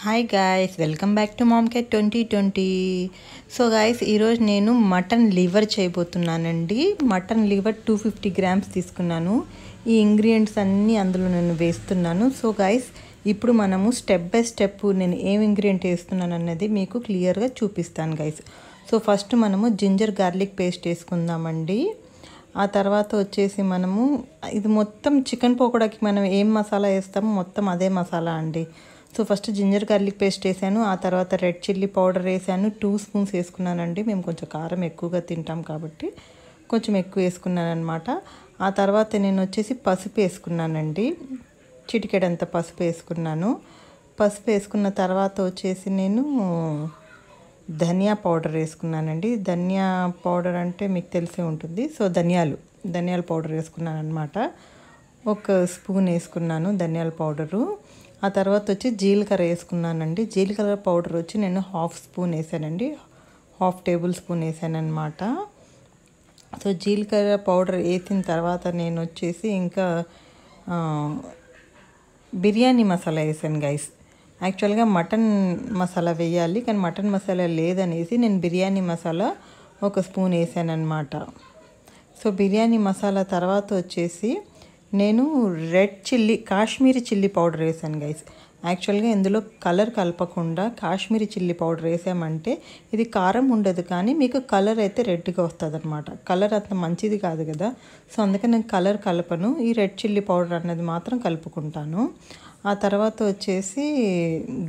Hi guys welcome back to mom K twenty twenty so guys ఈరోజు నేను mutton liver చేయబోతున్నానండి. Mutton liver two fifty grams తీసుకున్నాను. ఈ ingredients అన్నీ అందులో నేను వేస్తున్నాను. సో గాయస్ ఇప్పుడు మనము స్టెప్ బై స్టెప్ నేను ఏం ఇంగ్రీడియంట్ వేస్తున్నాను అన్నది మీకు క్లియర్గా చూపిస్తాను గైస్ సో ఫస్ట్ మనము జింజర్ గార్లిక్ పేస్ట్ వేసుకుందామండి. ఆ తర్వాత వచ్చేసి మనము ఇది మొత్తం చికెన్ పకోడాకి మనం ఏం మసాలా వేస్తామో మొత్తం అదే మసాలా అండి. So first ginger garlic paste వేసాను ఆ తర్వాత రెడ్ చిల్లీ పౌడర్ వేసాను టూ స్పూన్స్ వేసుకున్నానండి. మేము కొంచెం కారం ఎక్కువగా తింటాం కాబట్టి కొంచెం ఎక్కువ వేసుకున్నాను అనమాట ఆ తర్వాత నేను వచ్చేసి పసుపు వేసుకున్నానండి. చిటికెడంత పసుపు వేసుకున్నాను. పసుపు వేసుకున్న తర్వాత వచ్చేసి నేను ధనియా పౌడర్ వేసుకున్నానండి. ధనియా పౌడర్ అంటే మీకు తెలిసే ఉంటుంది. సో ధనియాలు ధనియాల పౌడర్ వేసుకున్నాను అనమాట ఒక స్పూన్ వేసుకున్నాను ధనియాల పౌడరు ఆ తర్వాత వచ్చి జీలకర్ర వేసుకున్నానండి. జీలకర్ర పౌడర్ వచ్చి నేను హాఫ్ స్పూన్ వేసానండి. హాఫ్ టేబుల్ స్పూన్ వేసానమాట సో జీలకర్ర పౌడర్ వేసిన తర్వాత నేను వచ్చేసి ఇంకా బిర్యానీ మసాలా వేసాను గైస్ యాక్చువల్గా మటన్ మసాలా వేయాలి కానీ మటన్ మసాలా లేదనేసి నేను బిర్యానీ మసాలా ఒక స్పూన్ వేసాను సో బిర్యానీ మసాలా తర్వాత వచ్చేసి నేను red chilli Kashmiri chilli powder వేసాను గైస్ యాక్చువల్గా ఇందులో కలర్ కలపకుండా కాశ్మీరీ చిల్లీ పౌడర్ వేసామంటే ఇది కారం ఉండదు కానీ మీకు కలర్ అయితే రెడ్గా వస్తుంది అనమాట కలర్ అంత మంచిది కాదు కదా. సో అందుకని నేను కలర్ కలపను. ఈ రెడ్ చిల్లీ పౌడర్ అన్నది మాత్రం కలుపుకుంటాను. ఆ తర్వాత వచ్చేసి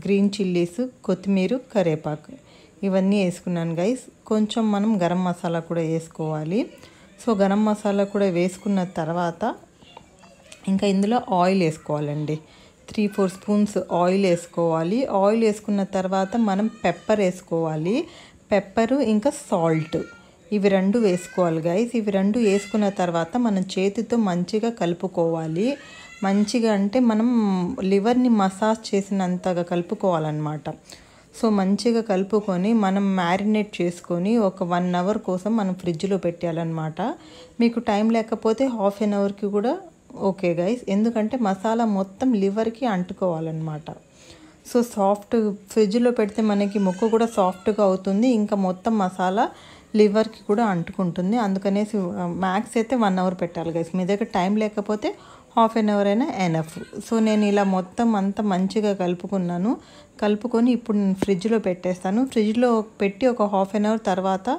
గ్రీన్ చిల్లీస్ కొత్తిమీర కరేపాకు ఇవన్నీ వేసుకున్నాను గైస్ కొంచెం మనం గరం మసాలా కూడా వేసుకోవాలి. సో గరం మసాలా కూడా వేసుకున్న తర్వాత ఇంకా ఇందులో ఆయిల్ వేసుకోవాలండి. త్రీ ఫోర్ స్పూన్స్ ఆయిల్ వేసుకోవాలి. ఆయిల్ వేసుకున్న తర్వాత మనం పెప్పర్ వేసుకోవాలి. పెప్పరు ఇంకా సాల్ట్. ఇవి రెండు వేసుకోవాలి గైస్ ఇవి రెండు వేసుకున్న తర్వాత మనం చేతితో మంచిగా కలుపుకోవాలి. మంచిగా అంటే మనం లివర్ని మసాజ్ చేసినంతగా కలుపుకోవాలన్నమాట. సో మంచిగా కలుపుకొని మనం మ్యారినేట్ చేసుకొని ఒక వన్ అవర్ కోసం మనం ఫ్రిడ్జ్లో పెట్టాలన్నమాట మీకు టైం లేకపోతే హాఫ్ అన్ అవర్కి కూడా ఓకే గైస్. ఎందుకంటే మసాలా మొత్తం లివర్కి అంటుకోవాలన్నమాట. సో సాఫ్ట్ ఫ్రిడ్జ్లో పెడితే మనకి ముక్క కూడా సాఫ్ట్గా అవుతుంది. ఇంకా మొత్తం మసాలా లివర్కి కూడా అంటుకుంటుంది. అందుకనేసి మ్యాక్స్ అయితే వన్ అవర్ పెట్టాలి గైస్. మీ దగ్గర టైం లేకపోతే హాఫ్ అన్ అవర్ అయినా ఎనఫ్. సో నేను ఇలా మొత్తం అంతా మంచిగా కలుపుకున్నాను. కలుపుకొని ఇప్పుడు నేను ఫ్రిడ్జ్లో పెట్టేస్తాను. ఫ్రిడ్జ్లో పెట్టి ఒక హాఫ్ అన్ అవర్ తర్వాత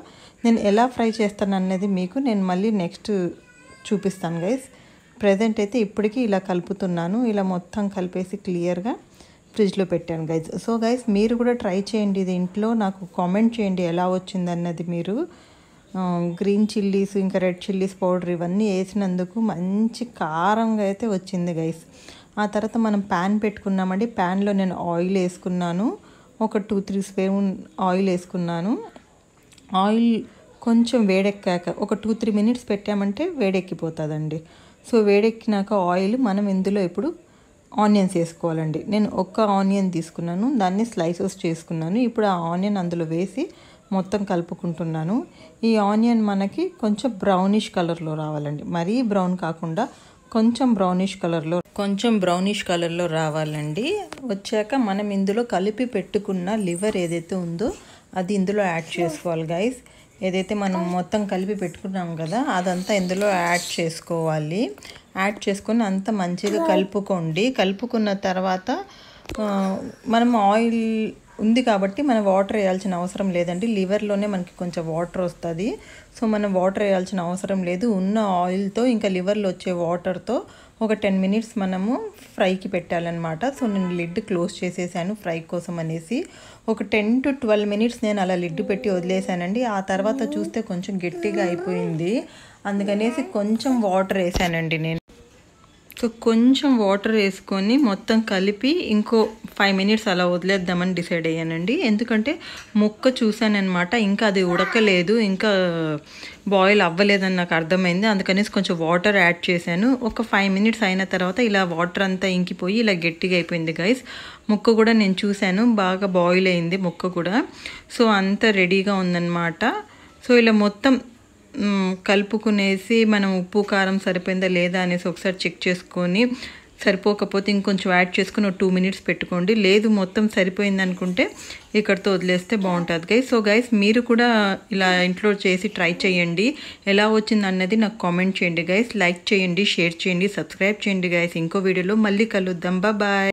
నేను ఎలా ఫ్రై చేస్తాను అనేది మీకు నేను మళ్ళీ నెక్స్ట్ చూపిస్తాను గైస్. ప్రజెంట్ అయితే ఇప్పటికీ ఇలా కలుపుతున్నాను. ఇలా మొత్తం కలిపేసి క్లియర్గా ఫ్రిడ్జ్లో పెట్టాను గైజ్ సో గైస్ మీరు కూడా ట్రై చేయండి ఇది ఇంట్లో. నాకు కామెంట్ చేయండి ఎలా వచ్చిందన్నది మీరు. గ్రీన్ చిల్లీస్ ఇంకా రెడ్ చిల్లీస్ పౌడర్ ఇవన్నీ వేసినందుకు మంచి కారంగా అయితే వచ్చింది గైస్ ఆ తర్వాత మనం ప్యాన్ పెట్టుకున్నామండి. ప్యాన్లో నేను ఆయిల్ వేసుకున్నాను. ఒక టూ త్రీ స్పూన్ ఆయిల్ వేసుకున్నాను. ఆయిల్ కొంచెం వేడెక్కాక ఒక టూ త్రీ మినిట్స్ పెట్టామంటే వేడెక్కిపోతుందండి. సో వేడెక్కినాక ఆయిల్ మనం ఇందులో ఇప్పుడు ఆనియన్స్ వేసుకోవాలండి. నేను ఒక్క ఆనియన్ తీసుకున్నాను. దాన్ని స్లైసెస్ చేసుకున్నాను. ఇప్పుడు ఆ ఆనియన్ అందులో వేసి మొత్తం కలుపుకుంటున్నాను. ఈ ఆనియన్ మనకి కొంచెం బ్రౌనిష్ కలర్లో రావాలండి. మరీ బ్రౌన్ కాకుండా కొంచెం బ్రౌనిష్ కలర్లో కొంచెం బ్రౌనిష్ కలర్లో రావాలండి. వచ్చాక మనం ఇందులో కలిపి పెట్టుకున్న లివర్ ఏదైతే ఉందో అది ఇందులో యాడ్ చేసుకోవాలి గైస్ ఏదైతే మనం మొత్తం కలిపి పెట్టుకున్నాం కదా అదంతా ఇందులో యాడ్ చేసుకోవాలి. యాడ్ చేసుకొని అంత మంచిగా కలుపుకోండి. కలుపుకున్న తర్వాత మనం ఆయిల్ ఉంది కాబట్టి మనం వాటర్ వేయాల్సిన అవసరం లేదండి. లివర్లోనే మనకి కొంచెం వాటర్ వస్తుంది. సో మనం వాటర్ వేయాల్సిన అవసరం లేదు. ఉన్న ఆయిల్తో ఇంకా లివర్లో వచ్చే వాటర్తో ఒక టెన్ మినిట్స్ మనము ఫ్రైకి పెట్టాలన్నమాట. సో నేను లిడ్ క్లోజ్ చేసేసాను ఫ్రై కోసం అనేసి. ఒక టెన్ టు ట్వెల్వ్ మినిట్స్ నేను అలా లిడ్ పెట్టి వదిలేసానండి. ఆ తర్వాత చూస్తే కొంచెం గట్టిగా అయిపోయింది. అందుకనేసి కొంచెం వాటర్ వేసానండి నేను. సో కొంచెం వాటర్ వేసుకొని మొత్తం కలిపి ఇంకో ఫైవ్ మినిట్స్ అలా వదిలేద్దామని డిసైడ్ అయ్యానండి. ఎందుకంటే ముక్క చూశానమాట ఇంకా అది ఉడకలేదు ఇంకా బాయిల్ అవ్వలేదని నాకు అర్థమైంది. అందుకనేసి కొంచెం వాటర్ యాడ్ చేశాను. ఒక ఫైవ్ మినిట్స్ అయిన తర్వాత ఇలా వాటర్ అంతా ఇంకిపోయి ఇలా గట్టిగా అయిపోయింది గైస్. ముక్క కూడా నేను చూశాను బాగా బాయిల్ అయింది ముక్క కూడా. సో అంతా రెడీగా ఉందన్నమాట. సో ఇలా మొత్తం కలుపుకునేసి మనం ఉప్పు కారం సరిపోయిందా లేదా అనేసి ఒకసారి చెక్ చేసుకొని సరిపోకపోతే ఇంకొంచెం యాడ్ చేసుకుని ఒక టూ మినిట్స్ పెట్టుకోండి. లేదు మొత్తం సరిపోయింది అనుకుంటే ఇక్కడితో వదిలేస్తే బాగుంటుంది గైస్ సో గైస్ మీరు కూడా ఇలా ఇంట్లో చేసి ట్రై చేయండి. ఎలా వచ్చింది అన్నది నాకు కామెంట్ చేయండి గైస్ లైక్ చేయండి షేర్ చేయండి సబ్స్క్రైబ్ చేయండి గైస్ ఇంకో వీడియోలో మళ్ళీ కలుద్దాం. బాయ్